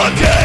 Again.